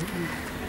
Mm-hmm.